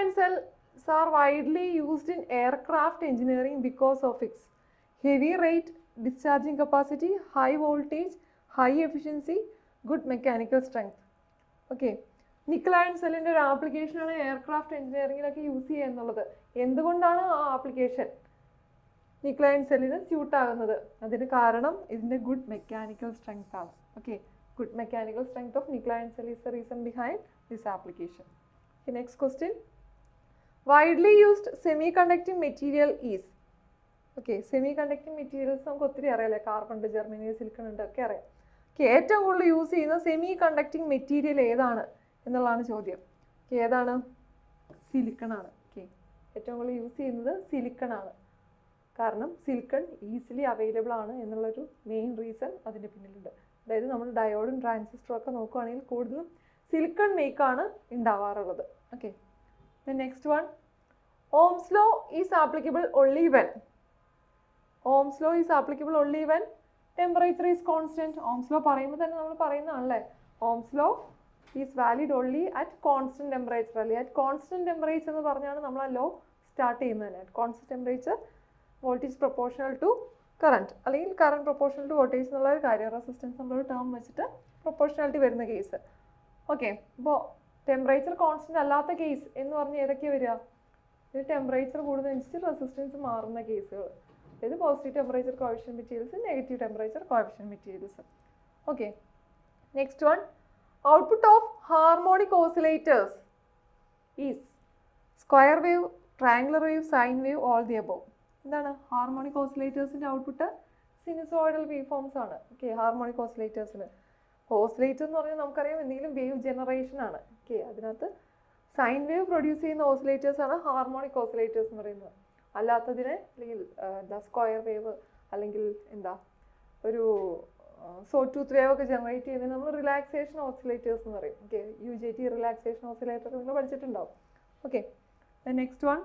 iron cells are widely used in aircraft engineering because of its heavy rate, discharging capacity, high voltage, high efficiency, good mechanical strength. Okay nickel iron സെല്ലിന്റെ ഒരു ആപ്ലിക്കേഷനാണ് aircraft എഞ്ചിനീയറിങ്ങിലൊക്കെ use ചെയ്യുക എന്നുള്ളത്. എന്തുകൊണ്ടാണ് ആ application nickel iron സെല്ലിന് suit ആകുന്നത്. അതിന് കാരണം ഇതിന്റെ ഗുഡ് മെക്കാനിക്കൽ സ്ട്രെങ്ത് ആണ്. Okay good mechanical strength of nickel Cell cell is the reason behind this application next question widely used semiconducting material is okay semiconducting materials നമുക്ക് ഒത്തിരി അറിയാലേ carbon ഉണ്ട് ജെർമനി സിലിക്കൺ ഉണ്ട് ഒക്കെ അറിയാം. ഓക്കെ ഏറ്റവും കൂടുതൽ യൂസ് ചെയ്യുന്ന സെമി കണ്ടക്ടിങ് മെറ്റീരിയൽ ഏതാണ് എന്നുള്ളതാണ് ചോദ്യം. ഓക്കെ ഏതാണ്? സിലിക്കൺ ആണ്. ഓക്കെ ഏറ്റവും കൂടുതൽ യൂസ് ചെയ്യുന്നത് സിലിക്കൺ ആണ്. കാരണം സിലിക്കൺ ഈസിലി അവൈലബിൾ ആണ് എന്നുള്ളൊരു മെയിൻ റീസൺ അതിന്റെ പിന്നിലുണ്ട്. അതായത് നമ്മൾ ഡയോഡും ട്രാൻസിസ്റ്ററും ഒക്കെ നോക്കുകയാണെങ്കിൽ കൂടുതലും സിലിക്കൺ മേക്കാണ് ഉണ്ടാവാറുള്ളത്. Okay next one Ohm's law is applicable only when Ohm's law is applicable only when temperature is constant Ohm's law പറയുമ്പോൾ തന്നെ നമ്മൾ പറയുന്നതാണല്ലേ? Ohm's law is valid only at constant temperature അല്ലേ? അറ്റ് കോൺസ്റ്റന്റ് ടെമ്പറേച്ചർ എന്ന് പറഞ്ഞാണ് നമ്മൾ ആ law start ചെയ്യുന്നത് at constant temperature voltage proportional to current അല്ലെങ്കിൽ കറണ്ട് പ്രൊപ്പോർഷണൽ ടു വോൾട്ടേജ് എന്നുള്ള ഒരു കാര്യം റെസിസ്റ്റൻസ് നമ്മളൊരു ടേം വെച്ചിട്ട് പ്രൊപ്പോർഷണാലിറ്റി വരുന്ന കേസ് ഓക്കെ അപ്പോൾ ടെമ്പറേച്ചർ കോൺസ്റ്റന്റ് അല്ലാത്ത കേസ് എന്ന് പറഞ്ഞാൽ ഏതൊക്കെയാണ് വരിക? ഇത് ടെമ്പറേച്ചർ കൂടുന്നതനുസരിച്ച് റെസിസ്റ്റൻസ് മാറുന്ന കേസുകൾ അതായത് positive temperature coefficient materials negative temperature coefficient materials okay next one output of harmonic oscillators is square wave triangular wave sine wave all the above എന്താണ്? ഹാർമോണിക് ഓസിലേറ്റേഴ്സിന്റെ ഔട്ട്പുട്ട് സിനിസോയിഡൽ വേവ് ഫോംസ് ആണ്. Okay harmonic ഓസിലേറ്റേഴ്സിന് oscillator എന്ന് പറഞ്ഞാൽ നമുക്കറിയാം എന്തെങ്കിലും wave generation ആണ്. Okay അതിനകത്ത് സൈൻ വേവ് പ്രൊഡ്യൂസ് ചെയ്യുന്ന ഓസിലേറ്റേഴ്സ് ആണ് ഹാർമോണിക് ഓസിലേറ്റേഴ്സ് എന്ന് പറയുന്നത്. അല്ലാത്തതിനെ അല്ലെങ്കിൽ എന്താ സ്ക്വയർ വേവ് അല്ലെങ്കിൽ എന്താ ഒരു സോ ടൂത്ത് വേവ് ഒക്കെ ജനറേറ്റ് ചെയ്യുന്നതിന് നമ്മൾ റിലാക്സേഷൻ ഓസിലേറ്റേഴ്സ് എന്ന് പറയും. Okay U J T relaxation oscillator നിങ്ങൾ പഠിച്ചിട്ടുണ്ടാവും. Okay next one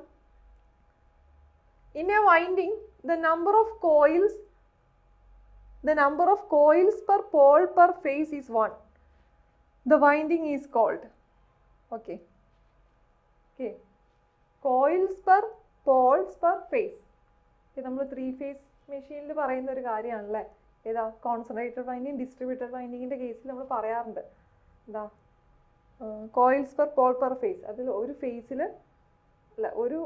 in a winding the number of coils the number of coils per pole per phase is 1 the winding is called. Okay. Okay. Coils per poles per phase. ഇത് നമ്മൾ three phase മെഷീനിൽ പറയുന്ന ഒരു കാര്യമാണല്ലേ? ഏതാ? Concentrated winding distributed വൈൻഡിങ്ങിന്റെ കേസിൽ നമ്മൾ പറയാറുണ്ട്. എന്താ? Coils per pole per phase അതിൽ ഒരു ഫേസിൽ അല്ല ഒരു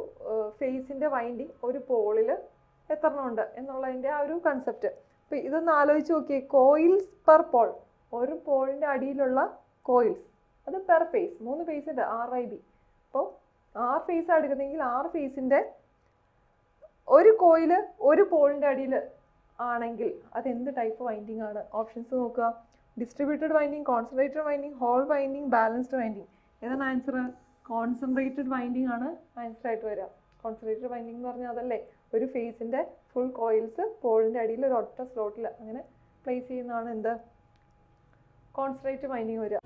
ഫേസിന്റെ വൈൻഡിങ് ഒരു പോളിൽ എത്രണമുണ്ട് എന്നുള്ളതിന്റെ ആ ഒരു കൺസെപ്റ്റ് അപ്പോൾ ഇതൊന്ന് ആലോചിച്ച് നോക്കിയേ. കോയിൽസ് പെർ പോൾ ഒരു പോളിന്റെ അടിയിലുള്ള കോയിൽസ് അത് പെർ ഫേസ് മൂന്ന് ഫേസ് ഉണ്ട്. ആർ വൈ ബി അപ്പോൾ ആർ ഫേസ് എടുക്കുന്നെങ്കിൽ ആറ് ഫേസിന്റെ ഒരു കോയിൽ ഒരു പോളിന്റെ അടിയിൽ ആണെങ്കിൽ അത് എന്ത് ടൈപ്പ് വൈൻഡിങ് ആണ്? ഓപ്ഷൻസ് നോക്കുക. Distributed winding concentrated winding whole winding balanced winding ഏതാണ് ആൻസർ കോൺസെൻട്രേറ്റഡ് വൈൻഡിങ് ആണ് ആൻസർ ആയിട്ട് വരിക. കോൺസെൻട്രേറ്റഡ് വൈൻഡിങ് എന്ന് പറഞ്ഞാൽ അതല്ലേ? ഒരു ഫേസിന്റെ ഫുൾ കോയിൽസ് പോളിന്റെ അടിയിൽ ഒരു ഒറ്റ സ്ലോട്ടിൽ അങ്ങനെ പ്ലേസ് ചെയ്യുന്നതാണ് എന്ത്? കോൺസെൻട്രേറ്റഡ് വൈൻഡിങ് വരിക.